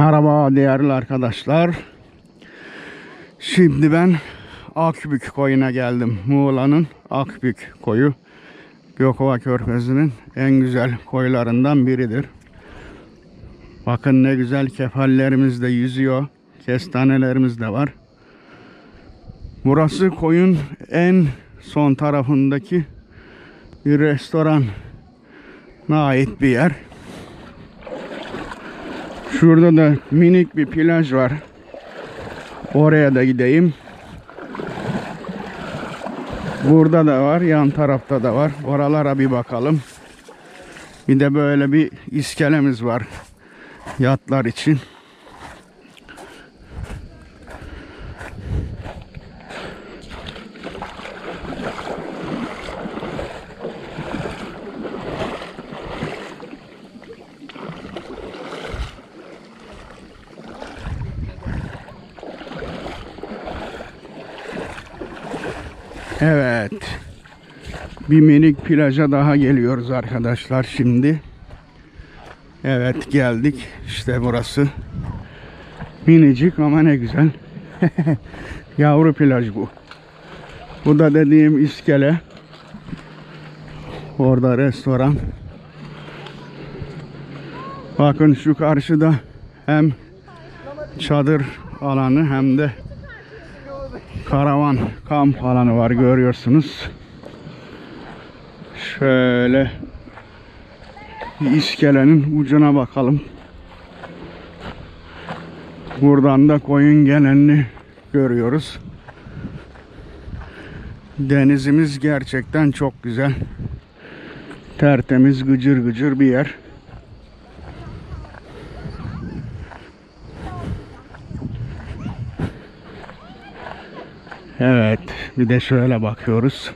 Merhaba değerli arkadaşlar. Şimdi ben Akbük koyuna geldim. Muğla'nın Akbük koyu. Gökova Körfezi'nin en güzel koylarından biridir. Bakın ne güzel kefallerimiz de yüzüyor. Kestanelerimiz de var. Burası koyun en son tarafındaki bir restoran ait bir yer. Şurada da minik bir plaj var. Oraya da gideyim. Burada da var, yan tarafta da var. Oralara bir bakalım. Bir de böyle bir iskelemiz var. Yatlar için. Evet. Bir minik plaja daha geliyoruz arkadaşlar şimdi. Evet geldik. İşte burası. Minicik ama ne güzel. Yavru plaj bu. Bu da dediğim iskele. Orada restoran. Bakın şu karşıda hem çadır alanı hem de karavan kamp alanı var görüyorsunuz. Şöyle iskelenin ucuna bakalım. Buradan da koyun gelenini görüyoruz. Denizimiz gerçekten çok güzel. Tertemiz gıcır gıcır bir yer. Evet, bir de şöyle bakıyoruz.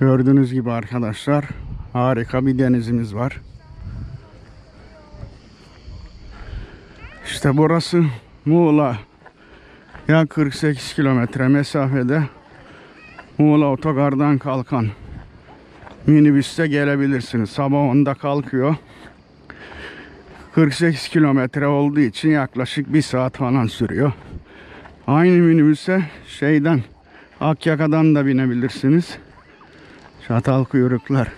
Gördüğünüz gibi arkadaşlar harika bir denizimiz var. İşte burası Muğla. Ya 48 kilometre mesafede Muğla otogardan kalkan minibüste gelebilirsiniz. Sabah 10'da kalkıyor. 48 kilometre olduğu için yaklaşık bir saat falan sürüyor. Aynı minibüse şeyden Akyaka'dan da binebilirsiniz. Çatal kuyruklar.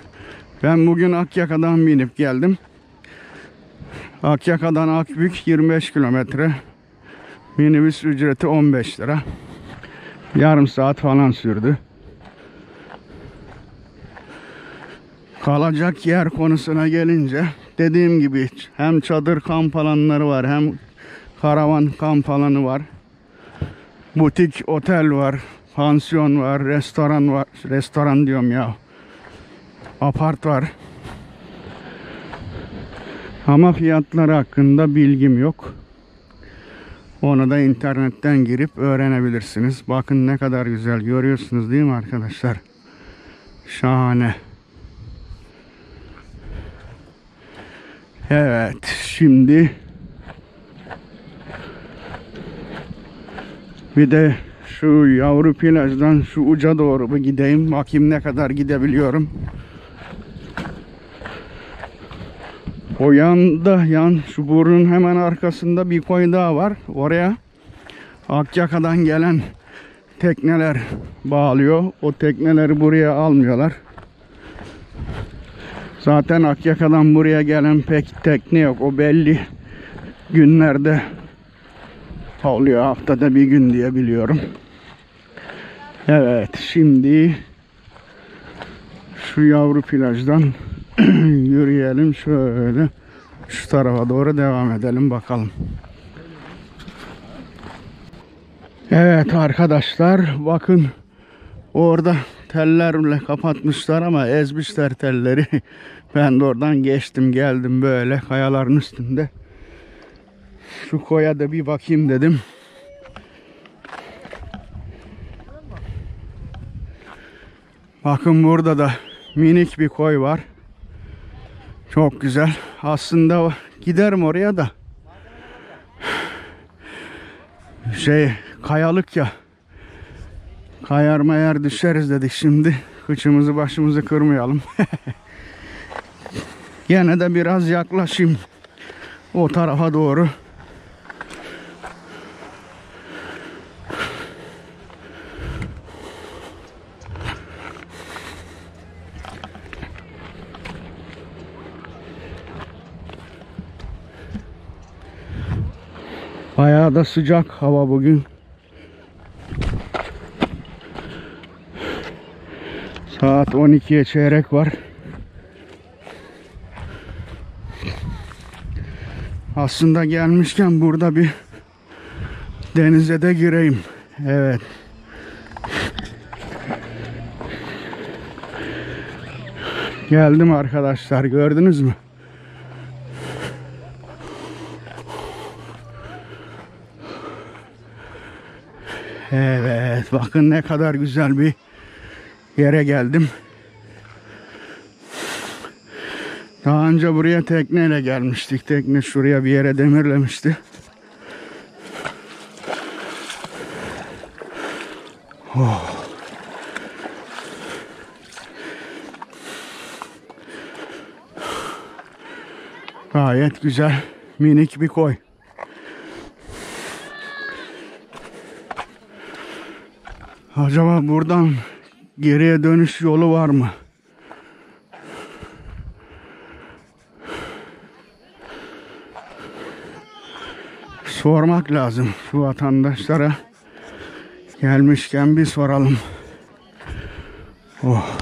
Ben bugün Akyaka'dan binip geldim. Akyaka'dan Akbük 25 kilometre. Minibüs ücreti 15 lira. Yarım saat falan sürdü. Kalacak yer konusuna gelince dediğim gibi hem çadır kamp alanları var hem karavan kamp alanı var. Butik otel var, pansiyon var, restoran var. Restoran diyorum ya. Apart var. Ama fiyatları hakkında bilgim yok. Onu da internetten girip öğrenebilirsiniz. Bakın ne kadar güzel görüyorsunuz değil mi arkadaşlar? Şahane. Evet, şimdi bir de şu yavru plajdan şu uca doğru bir gideyim. Bakayım ne kadar gidebiliyorum. O yanda yan şu burnun hemen arkasında bir koy daha var. Oraya Akyaka'dan gelen tekneler bağlıyor. O tekneleri buraya almıyorlar. Zaten Akyaka'dan buraya gelen pek tekne yok. O belli günlerde oluyor. Haftada bir gün diye biliyorum. Evet şimdi şu yavru plajdan yürüyelim şöyle şu tarafa doğru devam edelim bakalım. Evet arkadaşlar bakın orada tellerle kapatmışlar ama ezmişler telleri. Ben de oradan geçtim geldim böyle kayaların üstünde. Şu koya da bir bakayım dedim. Bakın burada da minik bir koy var. Çok güzel. Aslında giderim oraya da. Şey kayalık ya. Kayar mayar düşeriz dedik şimdi. Kıçımızı başımızı kırmayalım. Yine de biraz yaklaşayım o tarafa doğru. Bayağı da sıcak hava bugün. Saat 12'ye çeyrek var. Aslında gelmişken burada bir denize de gireyim. Evet. Geldim arkadaşlar gördünüz mü? Evet bakın ne kadar güzel bir yere geldim. Daha önce buraya tekneyle gelmiştik. Tekne şuraya bir yere demirlemişti. Oh. Gayet güzel. Minik bir koy. Acaba buradan geriye dönüş yolu var mı? Sormak lazım şu vatandaşlara. Gelmişken bir soralım. Oh.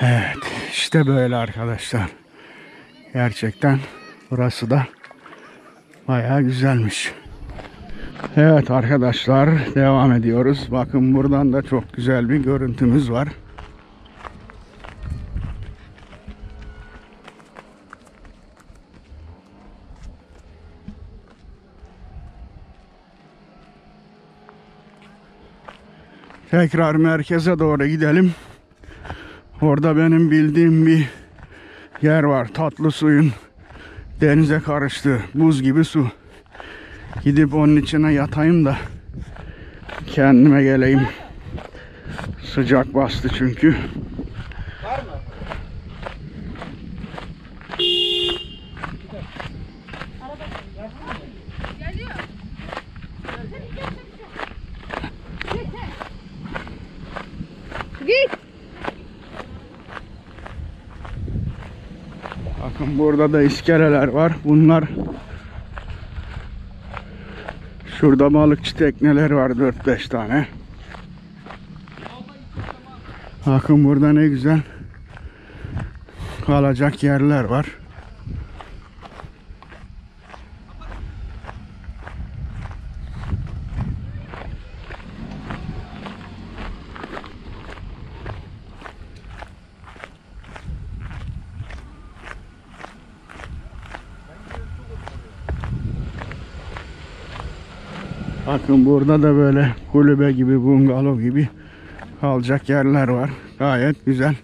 Evet, işte böyle arkadaşlar. Gerçekten burası da bayağı güzelmiş. Evet arkadaşlar devam ediyoruz. Bakın buradan da çok güzel bir görüntümüz var. Tekrar merkeze doğru gidelim. Orada benim bildiğim bir yer var. Tatlı suyun denize karıştığı buz gibi su. Gidip onun içine yatayım da kendime geleyim. Sıcak bastı çünkü. Git. Bakın burada da iskeleler var. Bunlar Şurada balıkçı tekneler var 4-5 tane. Bakın burada ne güzel kalacak yerler var. Bakın burada da böyle kulübe gibi, bungalov gibi kalacak yerler var. Gayet güzel.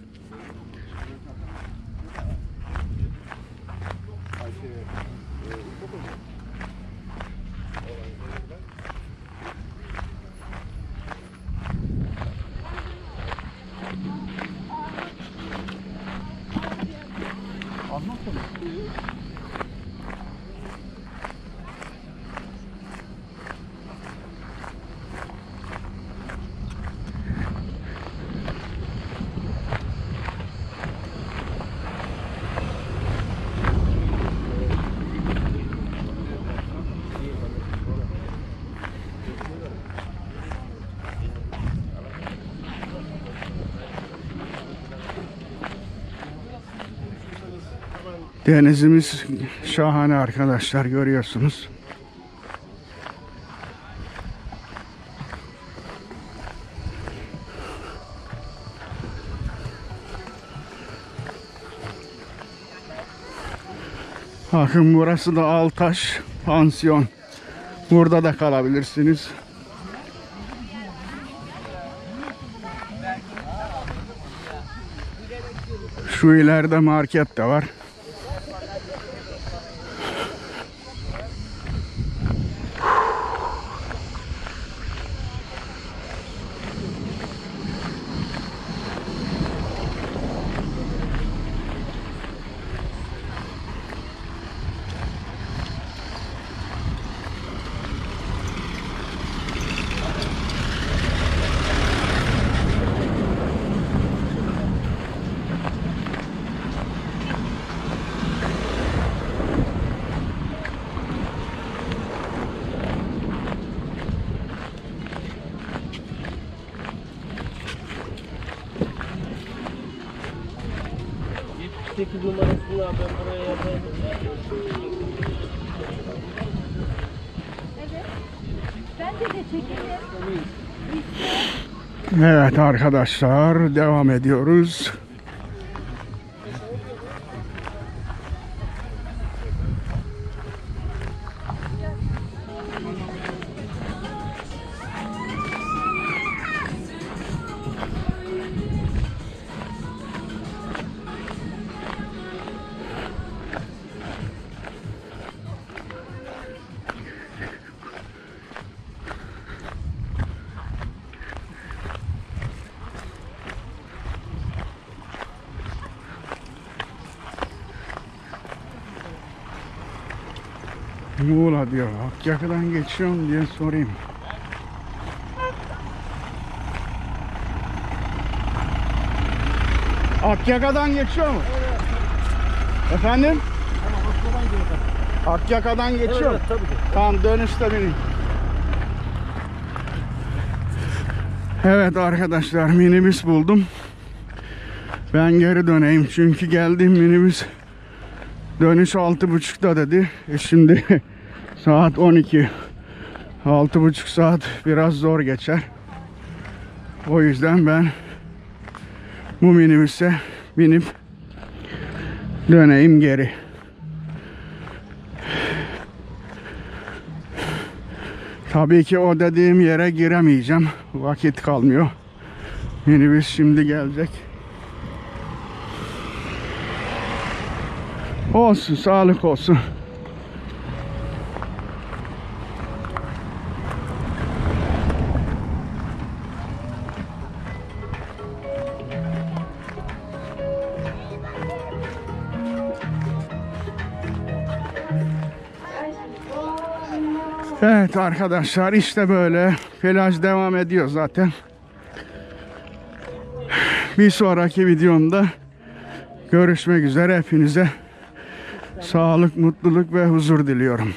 Denizimiz şahane arkadaşlar görüyorsunuz. Bakın burası da Altaş Pansiyon. Burada da kalabilirsiniz. Şu ileride market de var. 8 numarasını abi ben buraya yapayım. Bence de çekelim. Evet arkadaşlar devam ediyoruz. Muğla diyor. Akyaka'dan geçiyorum diye sorayım. Akyaka'dan geçiyor mu? Efendim? Akyaka'dan geçiyor. Evet, tabii ki. Tamam dönüşte binin. Evet arkadaşlar minibüs buldum. Ben geri döneyim çünkü geldiğim minibüs dönüş altı buçukta dedi. E şimdi saat 12. Altı buçuk saat biraz zor geçer. O yüzden ben bu minibüse binip döneyim geri. Tabii ki o dediğim yere giremeyeceğim. Vakit kalmıyor. Minibüs şimdi gelecek. Olsun, sağlık olsun. Evet arkadaşlar işte böyle plaj devam ediyor zaten. Bir sonraki videomda görüşmek üzere hepinize sağlık, mutluluk ve huzur diliyorum.